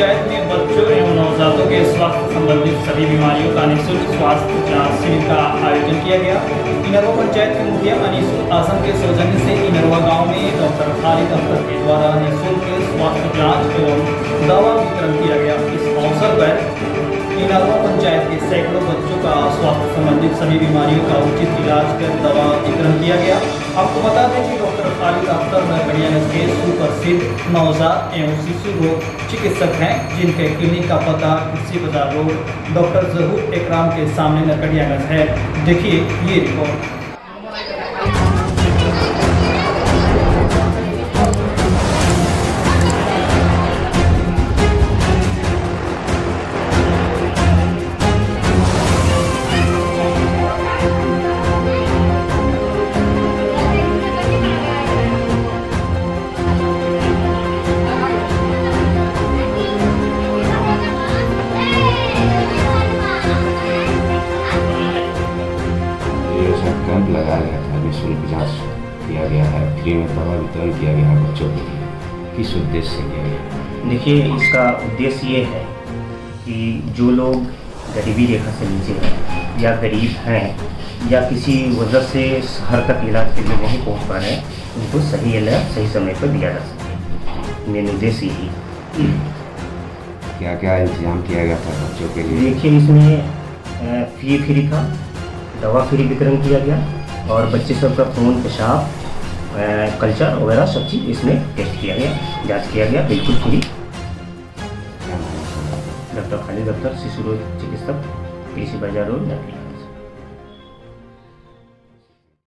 पंचायत में बच्चों एवं नवजातों के स्वास्थ्य संबंधित सभी बीमारियों का निःशुल्क स्वास्थ्य जाँच शिविर का आयोजन किया गया। इनरवा पंचायत के मुखिया अनिस आसम के सौजन्य से इनरवा गाँव में डॉक्टर खालिद अख्तर के द्वारा निःशुल्क स्वास्थ्य जाँच एवं दवा पंचायत के सैकड़ों बच्चों का स्वास्थ्य संबंधित सभी बीमारियों का उचित इलाज कर दवा वितरण किया गया। आपको बता दें कि डॉक्टर खालिद अख्तर नरकड़ियागंज के सुप्रसिद्ध नवजात एवं शिशु रोग चिकित्सक हैं, जिनके क्लिनिक का पता कृषि बाज़ार रोड डॉक्टर जहूर एकराम के सामने नरकड़ियागंज है। देखिए ये रिपोर्ट। निःशुल्क जाँच किया गया है। फ्री में दवा वितरण किया गया है बच्चों के लिए। किस उद्देश्य से किया गया देखिए इसका उद्देश्य ये है कि जो लोग गरीबी रेखा से नीचे हैं या गरीब हैं या किसी वजह से शहर तक इलाज के लिए नहीं पहुँच पा रहे हैं उनको सही इलाज सही समय पर दिया जा सके। मेन उद्देश्य यही क्या क्या इंतज़ाम किया गया था बच्चों के लिए? देखिए इसमें फ़ी फ्री था दवा फ्री वितरण किया गया और बच्चे सब का खून, पेशाब कल्चर वगैरह सब चीज़ इसमें टेस्ट किया गया, जाँच किया गया, बिल्कुल फ्री। डॉक्टर खाली दफ्तर शिशु रोग चिकित्सक पी सी बाज़ार रोड